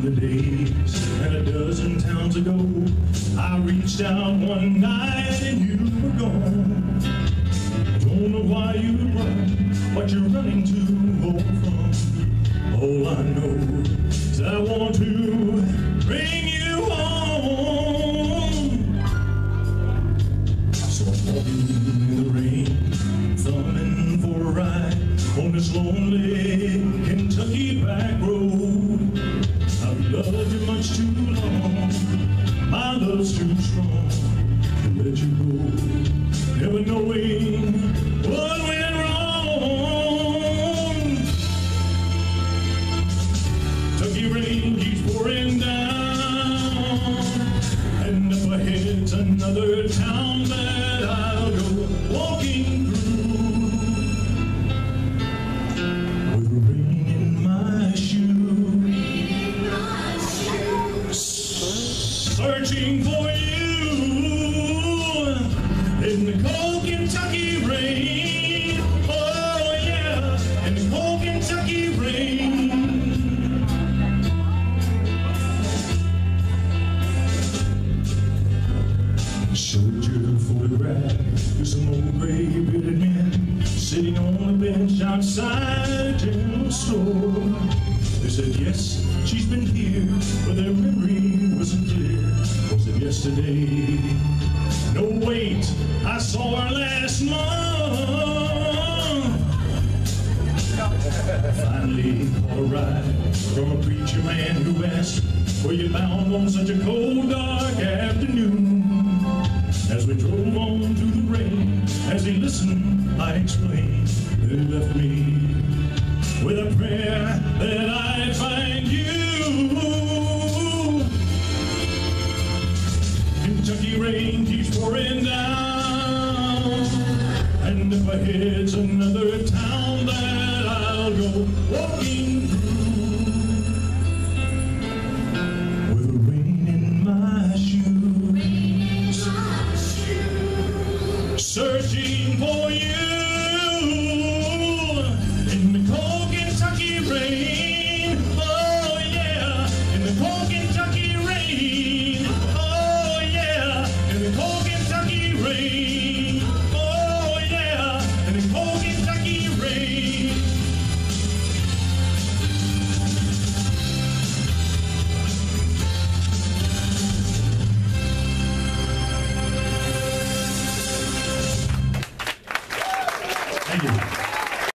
the days and a dozen towns ago I reached out one night and you were gone. Don't know why you run, but you're running to far. from All I know is I want to bring you home. So I'm walking in the rain, thumbing for a ride on this lonely you too long, my love's too strong to let you go. Never knowing what went wrong. Kentucky rain keeps pouring down, and up ahead's another town in the cold Kentucky rain. Oh yeah, in the cold Kentucky rain. Showed your photograph to some old gray-bearded men sitting on a bench outside a general store. They said, yes, she's been here, but their memory wasn't clear. Was it yesterday? No, wait, I her last month. Finally a ride from a preacher man who asked, were you bound on such a cold, dark afternoon? As we drove on through the rain, as he listened, I explained, it left me with a prayer that And if I hit another town that I'll go walking through. With rain in my shoes, in my shoes. Searching for you.